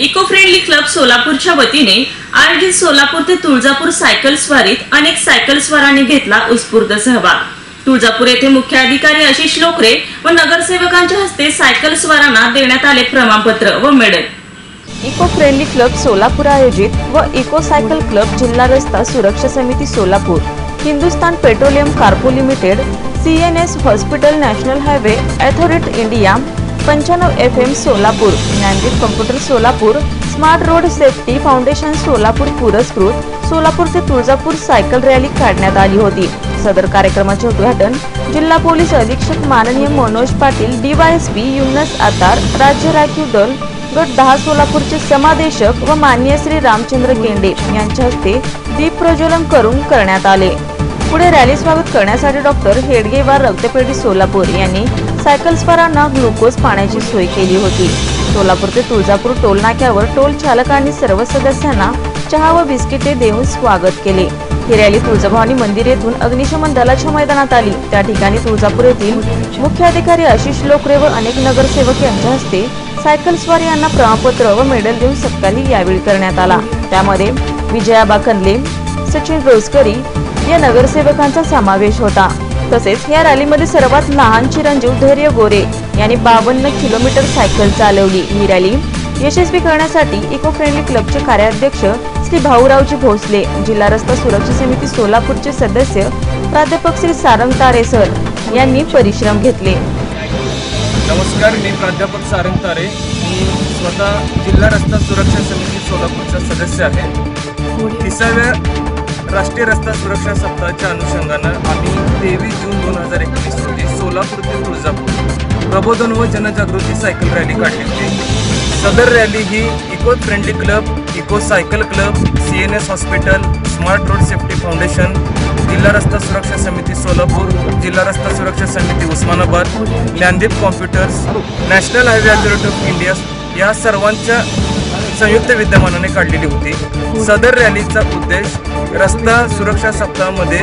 Eco friendly club सोलापूरच्या वतीने आयोजित सोलापूर ते तुळजापूर सायकल स्वारीत अनेक सायकल स्वारांनी घेतला उत्स्फूर्त सहभाग. तुळजापूर येथे मुख्य अधिकारी आशिष लोकरे व नगरसेवकांच्या हस्ते सायकल स्वारांना देण्यात आले प्रमाणपत्र व medal. Eco friendly club Solapur आयोजित व इको सायकल क्लब जिल्हा रस्ता सुरक्षा समिती Solapur Hindustan petroleum corp limited C N S hospital national highway authority India पंच्याण्णव F M Solapur Gyandeep computer Solapur smart road safety foundation Solapur पुरस्कृत सोलापूर ते Tuljapur cycle rally काढण्यात आली होती. सदर कार्यक्रमाचे उद्घाटन जिल्हा पोलीस अधीक्षक माननीय मनोज पाटील डीवायएसपी युनस आतार राज्य राखीव दल गट दहा सोलापूरचे समादेशक व मान्य श्री रामचंद्र गेंडे यांच्या हस्ते दीप प्रज्वलन करून करण्यात आले. पुढे रॅली स्वागत करण्यासाठी डॉक्टर हेडगेवार रक्तपेढी सोलापूर यांनी सायकलस्वारांना ग्लुकोज पाण्याची सोय केली होती. सोलापूर ते तुळजापूर टोल नाक्यावर टोल चालकांनी सर्व सदस्यांना चहा व बिस्किटे देऊन स्वागत केले. ही रॅली तुळजाभवानी मंदिर येथून अग्निशमन दलाच्या मैदानात आली. त्या ठिकाणी तुळजापूर येथील मुख्य अधिकारी आशिष लोकरे व अनेक नगरसेवक यांच्या हस्ते सायकलस्वार यांना प्रमाणपत्र व मेडल देऊन सत्कारी यावेळी करण्यात आला. त्यामध्ये विजयाबा कंदले सचिन रोजकरी या नगरसेवकांचा समावेश होता. तसेच या रॅलीमध्ये सर्वात लहान चिरंजीव धैर्य गोरे यांनी बावन्न किलोमीटर सायकल चालवली. ही रॅली यशस्वी करण्यासाठी इको फ्रेंडली क्लबचे कार्याध्यक्ष श्री भाऊरावजी भोसले जिल्हा रस्ता सुरक्षा समिती सोलापूरचे सदस्य प्राध्यापक श्री सारंग तारे सर यांनी परिश्रम घेतले. नमस्कार मी प्राध्यापक सारंग तारे. मी स्वतः जिल्हा रस्ता सुरक्षा समिती सोलापूरचा सदस्य आहे. तिसाव्या राष्ट्रीय रस्ता सुरक्षा सप्ताहाच्या अनुषंगानं आम्ही तेवीस जून दोन हजार एकवीस रोजी सोलापूर ते तुळजापूर प्रबोधन व जनजागृती सायकल रॅली काढली होती. सदर रॅली ही eco friendly club eco cycle club C N S hospital smart road safety foundation जिल्हा रस्ता सुरक्षा समिती सोलापूर जिल्हा रस्ता सुरक्षा समिती Osmanabad Gyandeep computers national highway authority of India या सर्वांच्या संयुक्त विद्यमानाने काढलेली होती. सदर रॅलीचा उद्देश रस्ता सुरक्षा सप्ताहामध्ये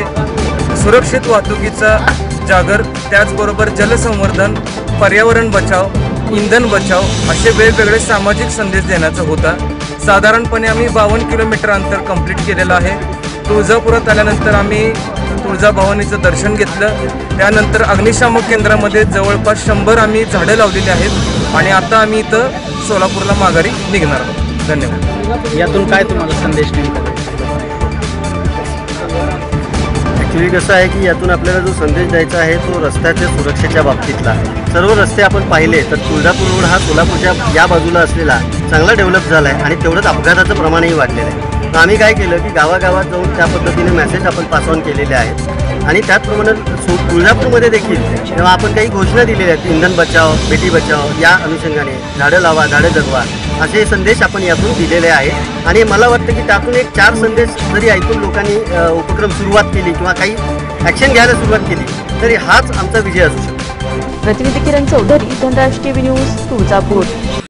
सुरक्षित वाहतुकीचा जागर त्याचबरोबर जलसंवर्धन पर्यावरण बचाव इंधन बचाव असे वेगवेगळे सामाजिक संदेश देण्याचा होता. साधारणपणे आम्ही बावन्न किलोमीटर अंतर कंप्लीट केलेलं आहे. तुळजापुरात आल्यानंतर आम्ही तुळजाभवानीचं दर्शन घेतलं. त्यानंतर अग्निशामक केंद्रामध्ये जवळपास शंभर आम्ही झाडं लावलेली आहेत आणि आता आम्ही इथं सोलापूरला माघारी निघणार आहोत. धन्यवाद. यातून काय तुम्हाला संदेश नेमका ॲक्च्युली कसं आहे की यातून आपल्याला जो संदेश द्यायचा आहे तो रस्त्याच्या सुरक्षेच्या बाबतीतला आहे. सर्व रस्ते आपण पाहिले तर तुळजापूर रोड हा सोलापूरच्या या बाजूला असलेला चांगला डेव्हलप झाला आहे आणि तेवढंच अपघाताचं प्रमाणही वाढलेलं आहे. तर आम्ही काय केलं की गावागावात जाऊन त्या पद्धतीने मेसेज आपण पास ऑन केलेले आहेत. आणि त्याचप्रमाणे तुळजापूरमध्ये देखील जेव्हा आपण काही घोषणा दिलेल्या आहेत इंधन बचाव बेटी बचाव या अनुषंगाने झाडं लावा झाडं जगवा असे संदेश आपण यातून दिलेले आहेत. आणि मला वाटतं की त्यातून एक चार संदेश जरी ऐकून लोकांनी उपक्रम सुरुवात केली किंवा काही ॲक्शन घ्यायला सुरुवात केली तरी हाच आमचा विजय असू शकतो. प्रतिनिधी किरण चौधरी धनराष्ट्रीय न्यूज तुळजापूर.